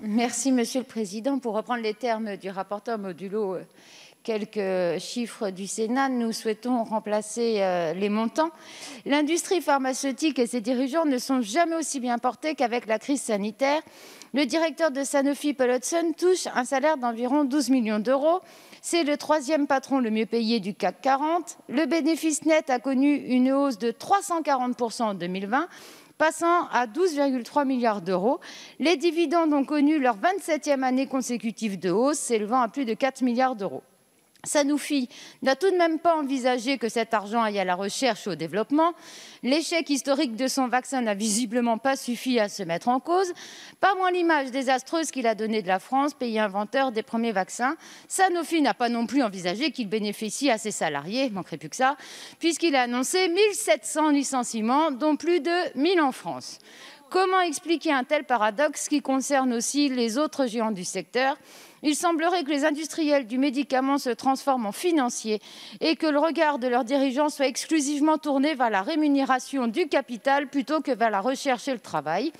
Merci, Monsieur le Président. Pour reprendre les termes du rapporteur modulo euh, quelques chiffres du Sénat, nous souhaitons remplacer euh, les montants. L'industrie pharmaceutique et ses dirigeants ne sont jamais aussi bien portés qu'avec la crise sanitaire. Le directeur de Sanofi, Paul Hudson, touche un salaire d'environ 12 millions d'euros. C'est le troisième patron le mieux payé du CAC 40. Le bénéfice net a connu une hausse de 340% en 2020 passant à 12,3 milliards d'euros. Les dividendes ont connu leur 27e année consécutive de hausse, s'élevant à plus de 4 milliards d'euros. Sanofi n'a tout de même pas envisagé que cet argent aille à la recherche et au développement. L'échec historique de son vaccin n'a visiblement pas suffi à se mettre en cause, pas moins l'image désastreuse qu'il a donnée de la France, pays inventeur des premiers vaccins. Sanofi n'a pas non plus envisagé qu'il bénéficie à ses salariés, manquerait plus que ça, puisqu'il a annoncé 1700 licenciements, dont plus de 1000 en France. Comment expliquer un tel paradoxe qui concerne aussi les autres géants du secteur? Il semblerait que les industriels du médicament se transforment en financiers et que le regard de leurs dirigeants soit exclusivement tourné vers la rémunération du capital plutôt que vers la recherche et le travail.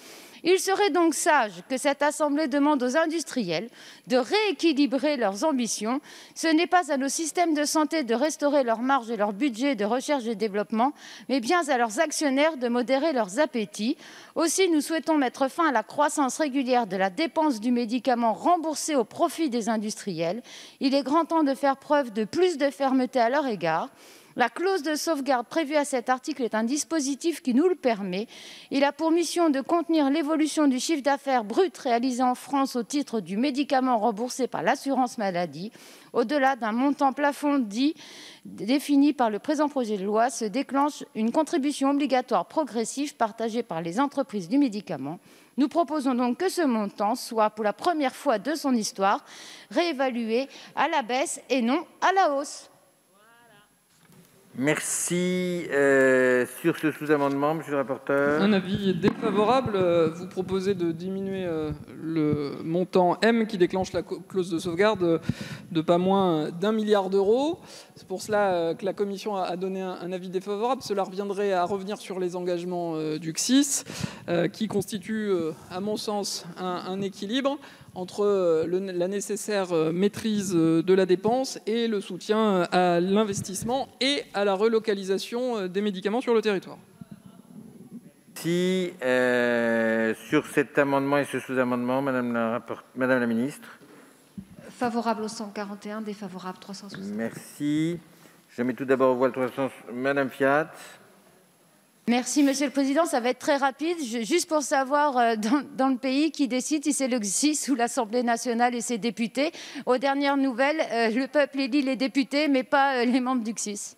Il serait donc sage que cette Assemblée demande aux industriels de rééquilibrer leurs ambitions. Ce n'est pas à nos systèmes de santé de restaurer leurs marges et leur budget de recherche et développement, mais bien à leurs actionnaires de modérer leurs appétits. Aussi, nous souhaitons mettre fin à la croissance régulière de la dépense du médicament profit des industriels. Il est grand temps de faire preuve de plus de fermeté à leur égard. La clause de sauvegarde prévue à cet article est un dispositif qui nous le permet. Il a pour mission de contenir l'évolution du chiffre d'affaires brut réalisé en France au titre du médicament remboursé par l'assurance maladie. Au-delà d'un montant plafond dit défini par le présent projet de loi, se déclenche une contribution obligatoire progressive partagée par les entreprises du médicament. Nous proposons donc que ce montant soit, pour la première fois de son histoire, réévalué à la baisse et non à la hausse. Merci. Euh, sur ce sous-amendement, monsieur le rapporteur Un avis défavorable. Euh, vous proposez de diminuer euh, le montant M qui déclenche la clause de sauvegarde de pas moins d'un milliard d'euros. C'est pour cela que la Commission a donné un avis défavorable. Cela reviendrait à revenir sur les engagements du CSIS, qui constituent, à mon sens, un équilibre entre euh, la nécessaire euh, maîtrise euh, de la dépense et le soutien à l'investissement et à la relocalisation des médicaments sur le territoire. Si sur cet amendement et ce sous-amendement, Madame la, Madame la Ministre. Favorable au 141, défavorable 360. Merci. Je mets tout d'abord au voile 300. Madame Fiat. Merci, Monsieur le Président. Ça va être très rapide. juste pour savoir, euh, dans, le pays, qui décide si c'est le GSIS ou l'Assemblée nationale et ses députés. Aux dernières nouvelles, euh, le peuple élit les députés, mais pas euh, les membres du GSIS.